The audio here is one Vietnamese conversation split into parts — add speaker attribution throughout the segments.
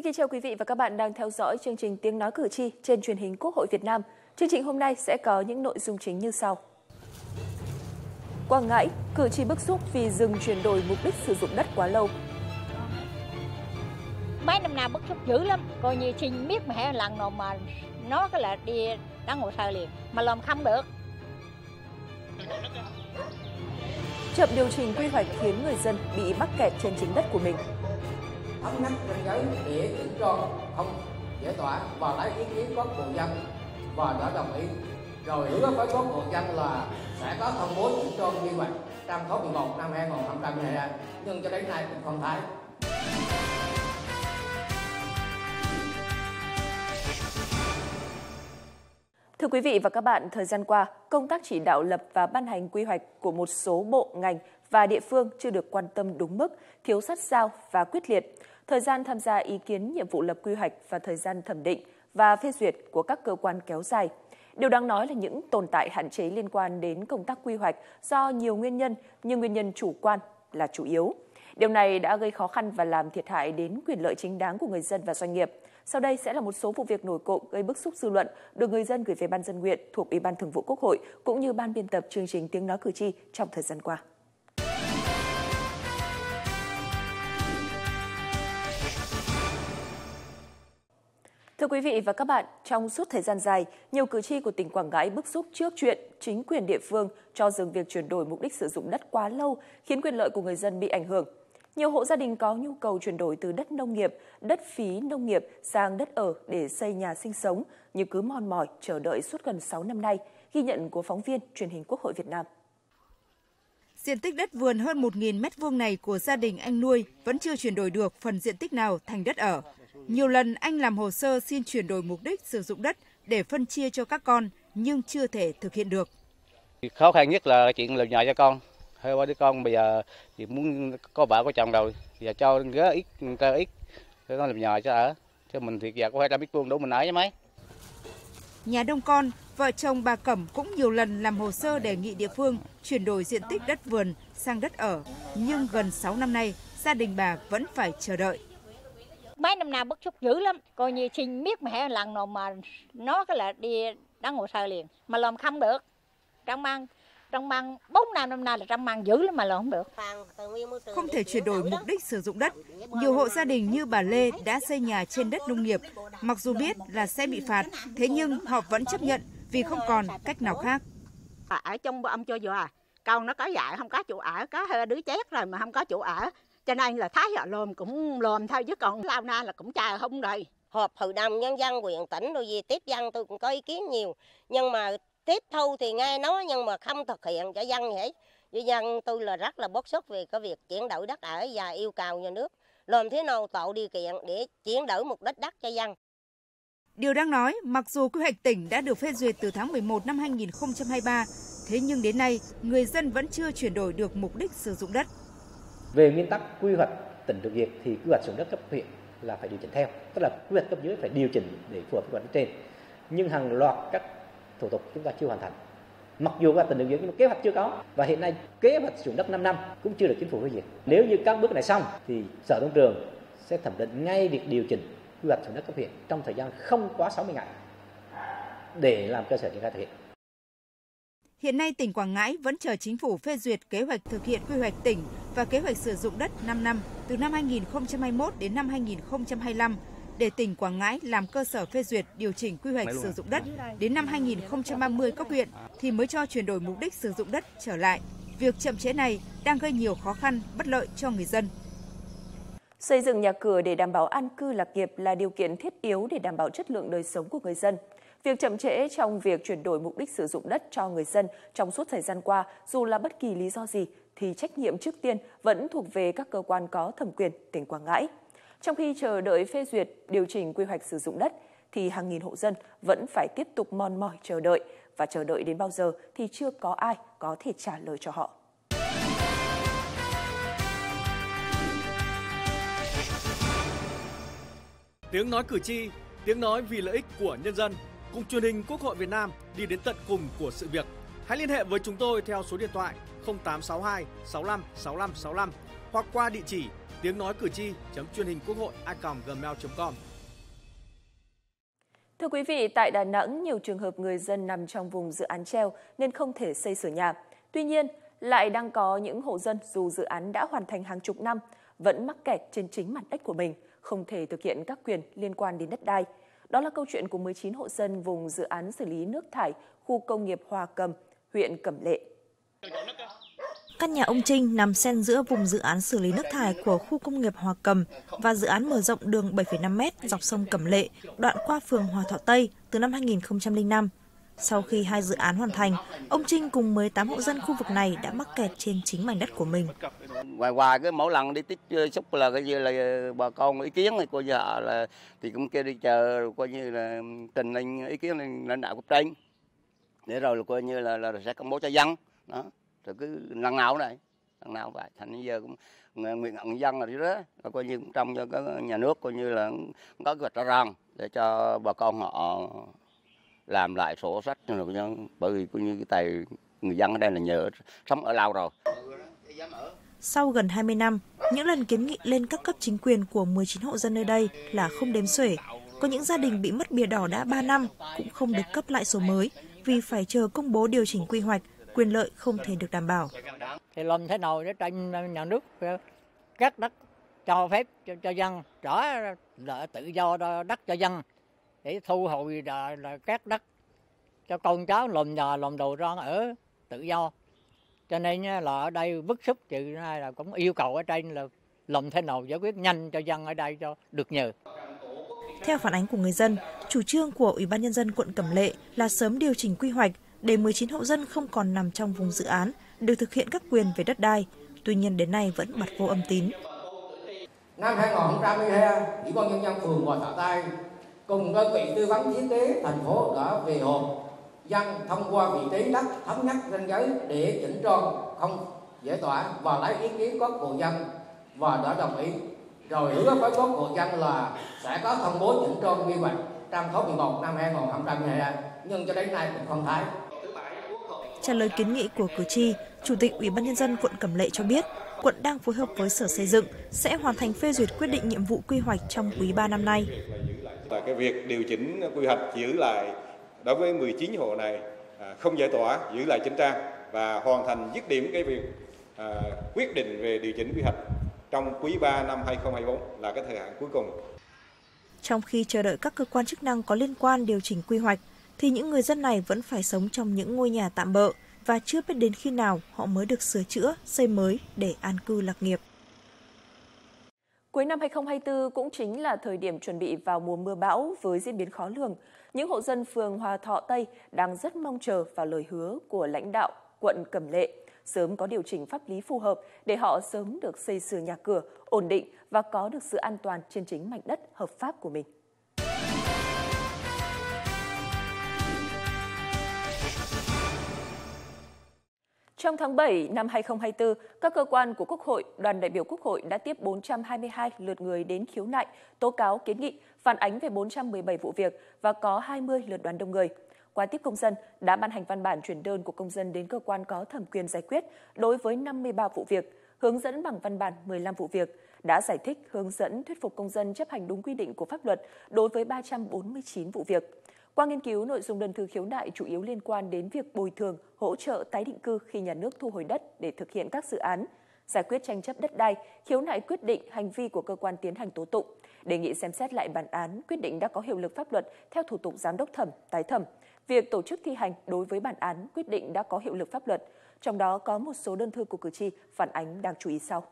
Speaker 1: Xin kính chào quý vị và các bạn đang theo dõi chương trình Tiếng Nói Cử Tri trên truyền hình Quốc hội Việt Nam. Chương trình hôm nay sẽ có những nội dung chính như sau. Quảng Ngãi, cử tri bức xúc vì dừng chuyển đổi mục đích sử dụng đất quá lâu.
Speaker 2: Mấy năm nay bức xúc dữ lắm, coi như xin biết mà hãy lần nào mà nó cái là đi đăng hồ sơ liền, mà làm không được.
Speaker 1: Chậm điều chỉnh quy hoạch khiến người dân bị mắc kẹt trên chính đất của mình
Speaker 3: thống nhất ranh giới địa chỉnh tròn không giải tỏa và lấy ý kiến các bộ dân. Và đã đồng ý. Rồi hứa với các bộ dân là sẽ có thông bố chỉnh tròn quy hoạch trong tháng 11 năm 2022 nhưng cho đến nay cũng không thấy.
Speaker 1: Thưa quý vị và các bạn, thời gian qua, công tác chỉ đạo lập và ban hành quy hoạch của một số bộ ngành và địa phương chưa được quan tâm đúng mức, thiếu sát sao và quyết liệt. Thời gian tham gia ý kiến nhiệm vụ lập quy hoạch và thời gian thẩm định và phê duyệt của các cơ quan kéo dài. Điều đáng nói là những tồn tại hạn chế liên quan đến công tác quy hoạch do nhiều nguyên nhân, nhưng nguyên nhân chủ quan là chủ yếu. Điều này đã gây khó khăn và làm thiệt hại đến quyền lợi chính đáng của người dân và doanh nghiệp. Sau đây sẽ là một số vụ việc nổi cộm gây bức xúc dư luận được người dân gửi về Ban dân nguyện thuộc Ủy ban Thường vụ Quốc hội cũng như Ban biên tập chương trình Tiếng Nói Cử tri trong thời gian qua. Thưa quý vị và các bạn, trong suốt thời gian dài, nhiều cử tri của tỉnh Quảng Ngãi bức xúc trước chuyện chính quyền địa phương cho dừng việc chuyển đổi mục đích sử dụng đất quá lâu, khiến quyền lợi của người dân bị ảnh hưởng. Nhiều hộ gia đình có nhu cầu chuyển đổi từ đất nông nghiệp, đất phí nông nghiệp sang đất ở để xây nhà sinh sống, nhưng cứ mòn mỏi chờ đợi suốt gần 6 năm nay, ghi nhận của phóng viên truyền hình Quốc hội Việt Nam.
Speaker 4: Diện tích đất vườn hơn 1.000 m2 này của gia đình anh nuôi vẫn chưa chuyển đổi được phần diện tích nào thành đất ở. Nhiều lần anh làm hồ sơ xin chuyển đổi mục đích sử dụng đất để phân chia cho các con nhưng chưa thể thực hiện được.
Speaker 5: Khó khăn nhất là chuyện làm nhà cho con. hơi ba đứa con bây giờ thì muốn có vợ có chồng rồi, giờ cho gớ ít, cho ít, cho con làm nhà cho ở. Cho mình thì giờ có 200 mét vuông đủ mình ở với mấy.
Speaker 4: Nhà đông con, vợ chồng bà Cẩm cũng nhiều lần làm hồ sơ đề nghị địa phương chuyển đổi diện tích đất vườn sang đất ở, nhưng gần 6 năm nay, gia đình bà vẫn phải chờ đợi.
Speaker 2: Mấy năm nay bức xúc dữ lắm. Coi như xin biết mà lần nào mà nó cái là đi đăng hồ sơ liền mà làm không được. Trong mang trong mang bốn năm năm nay là trong mang dữ lắm mà làm không được.
Speaker 4: Không thể chuyển đổi mục đích sử dụng đất. Nhiều hộ gia đình như bà Lê đã xây nhà trên đất nông nghiệp. Mặc dù biết là sẽ bị phạt thế nhưng họ vẫn chấp nhận vì không còn cách nào khác.
Speaker 6: Ở trong ông cho vừa con nó có dạy không có chỗ ở có hơi đứa chết rồi mà không có chỗ ở. Cho nên là thấy họ lồm cũng lồm thôi chứ còn lâu nay là cũng chờ không rồi.
Speaker 7: Họp hội đồng nhân dân huyện tỉnh rồi gì tiếp dân tôi cũng có ý kiến nhiều. Nhưng mà tiếp thu thì nghe nói nhưng mà không thực hiện cho dân vậy với dân tôi là rất là bức xúc về cái việc chuyển đổi đất ở và yêu cầu nhà nước làm thế nào tạo điều kiện để chuyển đổi mục đích đất cho dân
Speaker 4: Điều đang nói, mặc dù quy hoạch tỉnh đã được phê duyệt từ tháng 11 năm 2023, thế nhưng đến nay, người dân vẫn chưa chuyển đổi được mục đích sử dụng đất.
Speaker 8: Về nguyên tắc quy hoạch tỉnh được duyệt thì quy hoạch sử dụng đất cấp huyện là phải điều chỉnh theo, tức là quy hoạch cấp dưới phải điều chỉnh để phù hợp với quy hoạch trên. Nhưng hàng loạt các thủ tục chúng ta chưa hoàn thành. Mặc dù là tỉnh được duyệt nhưng mà kế hoạch chưa có và hiện nay, kế hoạch sử dụng đất 5 năm cũng chưa được chính phủ phê duyệt. Nếu như các bước này xong, thì Sở Nông trường sẽ thẩm định ngay việc điều chỉnh quy hoạch sử dụng đất cấp huyện trong thời gian không quá 60 ngày để làm cơ sở triển khai thực hiện.
Speaker 4: Hiện nay, tỉnh Quảng Ngãi vẫn chờ chính phủ phê duyệt kế hoạch thực hiện quy hoạch tỉnh và kế hoạch sử dụng đất 5 năm từ năm 2021 đến năm 2025 để tỉnh Quảng Ngãi làm cơ sở phê duyệt điều chỉnh quy hoạch sử dụng đất đến năm 2030 cấp huyện thì mới cho chuyển đổi mục đích sử dụng đất trở lại. Việc chậm trễ này đang gây nhiều khó khăn bất lợi cho người dân.
Speaker 1: Xây dựng nhà cửa để đảm bảo an cư lạc nghiệp là điều kiện thiết yếu để đảm bảo chất lượng đời sống của người dân. Việc chậm trễ trong việc chuyển đổi mục đích sử dụng đất cho người dân trong suốt thời gian qua, dù là bất kỳ lý do gì, thì trách nhiệm trước tiên vẫn thuộc về các cơ quan có thẩm quyền tỉnh Quảng Ngãi. Trong khi chờ đợi phê duyệt điều chỉnh quy hoạch sử dụng đất, thì hàng nghìn hộ dân vẫn phải tiếp tục mòn mỏi chờ đợi và chờ đợi đến bao giờ thì chưa có ai có thể trả lời cho họ.
Speaker 9: Tiếng nói cử tri, tiếng nói vì lợi ích của nhân dân cùng truyền hình Quốc hội Việt Nam đi đến tận cùng của sự việc. Hãy liên hệ với chúng tôi theo số điện thoại 0862 65 65 65 hoặc qua địa chỉ tiếng nói cử tri truyền hình quốc hội a gmail.com
Speaker 1: Thưa quý vị, tại Đà Nẵng, nhiều trường hợp người dân nằm trong vùng dự án treo nên không thể xây sửa nhà. Tuy nhiên, lại đang có những hộ dân dù dự án đã hoàn thành hàng chục năm, vẫn mắc kẹt trên chính mặt đất của mình, không thể thực hiện các quyền liên quan đến đất đai. Đó là câu chuyện của 19 hộ dân vùng dự án xử lý nước thải khu công nghiệp Hòa Cầm, huyện Cẩm Lệ.
Speaker 10: Căn nhà ông Trinh nằm xen giữa vùng dự án xử lý nước thải của khu công nghiệp Hòa Cầm và dự án mở rộng đường 7,5 m dọc sông Cẩm Lệ, đoạn qua phường Hòa Thọ Tây từ năm 2005. Sau khi hai dự án hoàn thành, ông Trinh cùng 18 hộ dân khu vực này đã mắc kẹt trên chính mảnh đất của mình.
Speaker 11: Ngoài ngoài cái mỗi lần đi tiếp ờ, xúc là cái gì là ờ, bà con ý kiến này, cô vợ là thì cũng kêu đi chờ coi như là ừ, trình lên ý kiến lên lãnh đạo cấp trên để rồi là coi như là, là sẽ công bố cho dân đó rồi cứ lần nào này lần nào vậy. Thành giờ cũng nguyện ẩn dân là đó là coi như cũng trong cho cái nhà nước coi như là có cái vạch rõ để cho bà con họ làm lại sổ sách rồi bởi vì coi như cái tài người dân ở đây là nhờ sống ở lâu rồi.
Speaker 10: Sau gần 20 năm, những lần kiến nghị lên các cấp chính quyền của 19 hộ dân nơi đây là không đếm xuể. Có những gia đình bị mất bìa đỏ đã 3 năm cũng không được cấp lại sổ mới vì phải chờ công bố điều chỉnh quy hoạch, quyền lợi không thể được đảm bảo.
Speaker 12: Thì làm thế nào để tranh nhà nước các đất cho phép cho, cho dân rõ là tự do đất cho dân để thu hồi là, là các đất cho con cháu làm nhà làm đồ ra ở tự do cho nên là ở đây bức xúc chị là cũng yêu cầu ở trên là làm thế nào giải quyết nhanh cho dân ở đây cho được nhờ.
Speaker 10: Theo phản ánh của người dân, chủ trương của Ủy ban nhân dân quận Cẩm Lệ là sớm điều chỉnh quy hoạch để 19 hộ dân không còn nằm trong vùng dự án được thực hiện các quyền về đất đai. Tuy nhiên đến nay vẫn bật vô âm tín.
Speaker 3: Năm 2022, Ủy ban nhân dân phường Hòa Thọ Tây cùng đơn vị tư vấn thiết kế thành phố đã về họp dân thông qua vị trí đất thống nhất ranh giới để chỉnh tròn không giải tỏa và lấy ý kiến có hộ dân và đã đồng ý rồi hứa với các hộ dân là sẽ có thông bố chỉnh tròn quy hoạch trong tháng 11 năm 2022 nhưng cho đến nay cũng không thấy.
Speaker 10: Trả lời kiến nghị của cử tri, Chủ tịch Ủy ban nhân dân quận Cẩm Lệ cho biết, quận đang phối hợp với Sở Xây dựng sẽ hoàn thành phê duyệt quyết định nhiệm vụ quy hoạch trong quý 3 năm nay.
Speaker 13: Và cái việc điều chỉnh quy hoạch giữ lại đối với 19 hộ này à, không giải tỏa giữ lại chính trang và hoàn thành dứt điểm cái việc à, quyết định về điều chỉnh quy hoạch trong quý 3 năm 2024 là cái thời hạn cuối cùng.
Speaker 10: Trong khi chờ đợi các cơ quan chức năng có liên quan điều chỉnh quy hoạch, thì những người dân này vẫn phải sống trong những ngôi nhà tạm bợ và chưa biết đến khi nào họ mới được sửa chữa, xây mới để an cư lạc nghiệp.
Speaker 1: Cuối năm 2024 cũng chính là thời điểm chuẩn bị vào mùa mưa bão với diễn biến khó lường. Những hộ dân phường Hòa Thọ Tây đang rất mong chờ vào lời hứa của lãnh đạo quận Cẩm Lệ sớm có điều chỉnh pháp lý phù hợp để họ sớm được xây sửa nhà cửa, ổn định và có được sự an toàn trên chính mảnh đất hợp pháp của mình. Trong tháng 7 năm 2024, các cơ quan của Quốc hội, đoàn đại biểu Quốc hội đã tiếp 422 lượt người đến khiếu nại, tố cáo kiến nghị, phản ánh về 417 vụ việc và có 20 lượt đoàn đông người. Qua tiếp công dân đã ban hành văn bản chuyển đơn của công dân đến cơ quan có thẩm quyền giải quyết đối với 53 vụ việc, hướng dẫn bằng văn bản 15 vụ việc, đã giải thích, hướng dẫn thuyết phục công dân chấp hành đúng quy định của pháp luật đối với 349 vụ việc. Qua nghiên cứu, nội dung đơn thư khiếu nại chủ yếu liên quan đến việc bồi thường, hỗ trợ tái định cư khi nhà nước thu hồi đất để thực hiện các dự án, giải quyết tranh chấp đất đai, khiếu nại quyết định hành vi của cơ quan tiến hành tố tụng, đề nghị xem xét lại bản án, quyết định đã có hiệu lực pháp luật theo thủ tục giám đốc thẩm, tái thẩm, việc tổ chức thi hành đối với bản án, quyết định đã có hiệu lực pháp luật. Trong đó có một số đơn thư của cử tri phản ánh đáng chú ý sau.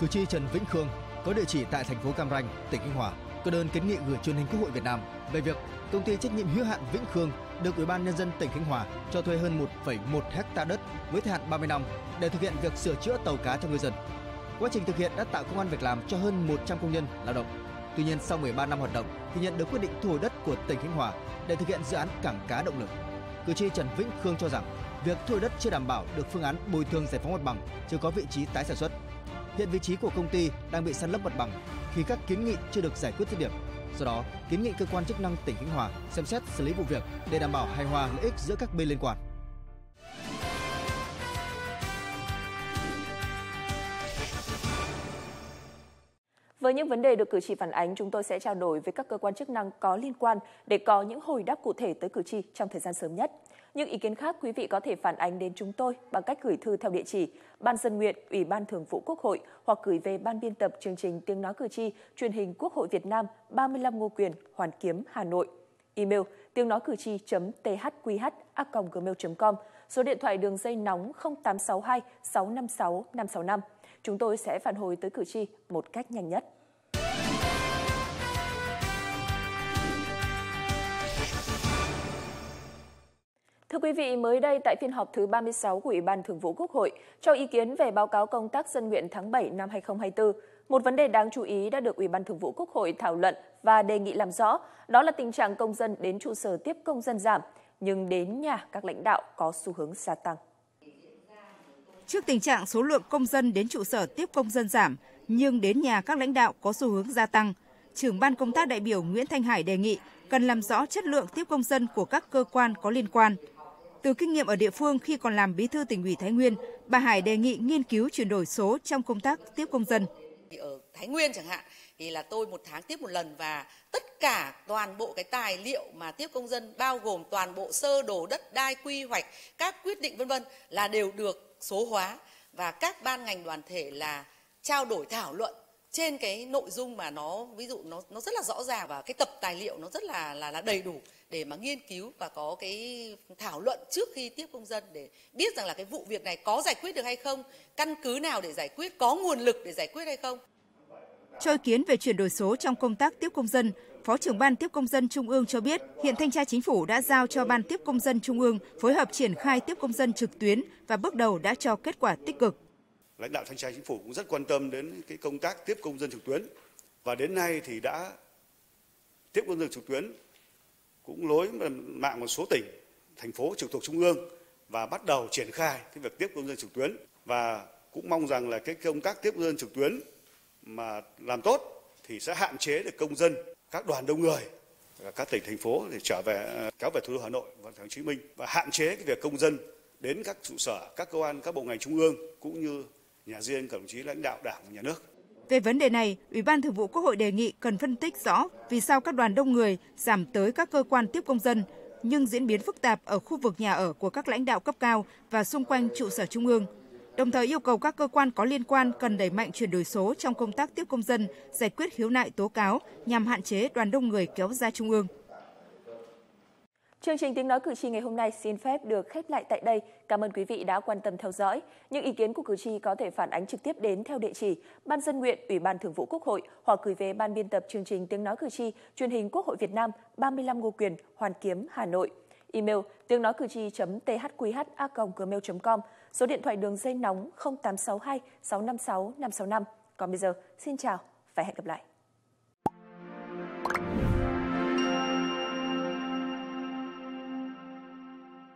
Speaker 14: Cử tri Trần Vĩnh Khương có địa chỉ tại thành phố Cam Ranh, tỉnh Khánh Hòa có đơn kiến nghị gửi truyền hình Quốc hội Việt Nam về việc công ty trách nhiệm hữu hạn Vĩnh Khương được Ủy ban nhân dân tỉnh Khánh Hòa cho thuê hơn 1,1 ha đất với thời hạn 30 năm để thực hiện việc sửa chữa tàu cá cho ngư dân. Quá trình thực hiện đã tạo công an việc làm cho hơn 100 công nhân lao động. Tuy nhiên sau 13 năm hoạt động thì nhận được quyết định thu hồi đất của tỉnh Khánh Hòa để thực hiện dự án cảng cá động lực. Cử tri Trần Vĩnh Khương cho rằng việc thu hồi đất chưa đảm bảo được phương án bồi thường giải phóng mặt bằng, chưa có vị trí tái sản xuất. Hiện vị trí của công ty đang bị săn lấp mặt bằng khi các kiến nghị chưa được giải quyết dứt điểm. Do đó, kiến nghị cơ quan chức năng tỉnh Khánh Hòa xem xét xử lý vụ việc để đảm bảo hài hòa lợi ích giữa các bên liên quan.
Speaker 1: Với những vấn đề được cử tri phản ánh, chúng tôi sẽ trao đổi với các cơ quan chức năng có liên quan để có những hồi đáp cụ thể tới cử tri trong thời gian sớm nhất. Những ý kiến khác quý vị có thể phản ánh đến chúng tôi bằng cách gửi thư theo địa chỉ Ban dân nguyện, Ủy ban Thường vụ Quốc hội hoặc gửi về Ban biên tập chương trình Tiếng nói cử tri, truyền hình Quốc hội Việt Nam 35 Ngô Quyền, Hoàn Kiếm, Hà Nội. Email tiếng nói cử tri.thqh@gmail.com, số điện thoại đường dây nóng 0862 656 565. Chúng tôi sẽ phản hồi tới cử tri một cách nhanh nhất. Quý vị, mới đây tại phiên họp thứ 36 của Ủy ban Thường vụ Quốc hội cho ý kiến về báo cáo công tác dân nguyện tháng 7 năm 2024, một vấn đề đáng chú ý đã được Ủy ban Thường vụ Quốc hội thảo luận và đề nghị làm rõ, đó là tình trạng công dân đến trụ sở tiếp công dân giảm, nhưng đến nhà các lãnh đạo có xu hướng gia tăng.
Speaker 4: Trước tình trạng số lượng công dân đến trụ sở tiếp công dân giảm, nhưng đến nhà các lãnh đạo có xu hướng gia tăng, trưởng ban công tác đại biểu Nguyễn Thanh Hải đề nghị cần làm rõ chất lượng tiếp công dân của các cơ quan có liên quan. Từ kinh nghiệm ở địa phương khi còn làm bí thư tỉnh ủy Thái Nguyên, bà Hải đề nghị nghiên cứu chuyển đổi số trong công tác tiếp công dân.
Speaker 15: Ở Thái Nguyên chẳng hạn thì là tôi một tháng tiếp một lần và tất cả toàn bộ cái tài liệu mà tiếp công dân bao gồm toàn bộ sơ đồ đất đai quy hoạch các quyết định vân vân là đều được số hóa và các ban ngành đoàn thể là trao đổi thảo luận trên cái nội dung mà nó ví dụ nó nó rất là rõ ràng và cái tập tài liệu nó rất là là là đầy đủ để mà nghiên cứu và có cái thảo luận trước khi tiếp công dân để biết rằng là cái vụ việc này có giải quyết được hay không, căn cứ nào để giải quyết, có nguồn lực để giải quyết hay không.
Speaker 4: Cho ý kiến về chuyển đổi số trong công tác tiếp công dân, Phó trưởng Ban Tiếp công dân Trung ương cho biết, hiện Thanh tra Chính phủ đã giao cho Ban Tiếp công dân Trung ương phối hợp triển khai tiếp công dân trực tuyến và bước đầu đã cho kết quả tích cực.
Speaker 16: Lãnh đạo Thanh tra Chính phủ cũng rất quan tâm đến cái công tác tiếp công dân trực tuyến. Và đến nay thì đã tiếp công dân trực tuyến cũng lối mạng một số tỉnh, thành phố trực thuộc Trung ương và bắt đầu triển khai cái việc tiếp công dân trực tuyến. Và cũng mong rằng là cái công tác tiếp công dân trực tuyến mà làm tốt thì sẽ hạn chế được công dân các đoàn đông người các tỉnh thành phố để trở về kéo về thủ đô Hà Nội và thành phố Hồ Chí Minh và hạn chế cái việc công dân đến các trụ sở các cơ quan các bộ ngành trung ương cũng như nhà riêng các đồng chí lãnh đạo Đảng nhà nước.
Speaker 4: Về vấn đề này, Ủy ban Thường vụ Quốc hội đề nghị cần phân tích rõ vì sao các đoàn đông người giảm tới các cơ quan tiếp công dân, nhưng diễn biến phức tạp ở khu vực nhà ở của các lãnh đạo cấp cao và xung quanh trụ sở trung ương. Đồng thời yêu cầu các cơ quan có liên quan cần đẩy mạnh chuyển đổi số trong công tác tiếp công dân, giải quyết khiếu nại tố cáo nhằm hạn chế đoàn đông người kéo ra trung ương.
Speaker 1: Chương trình tiếng nói cử tri ngày hôm nay xin phép được khép lại tại đây. Cảm ơn quý vị đã quan tâm theo dõi. Những ý kiến của cử tri có thể phản ánh trực tiếp đến theo địa chỉ Ban dân nguyện, Ủy ban Thường vụ Quốc hội hoặc gửi về Ban biên tập chương trình tiếng nói cử tri, truyền hình Quốc hội Việt Nam 35 Ngô Quyền, Hoàn Kiếm, Hà Nội. Email tiếng nói cử tri.thqh@gmail.com, số điện thoại đường dây nóng 0862 656 565. Còn bây giờ, xin chào và hẹn gặp lại.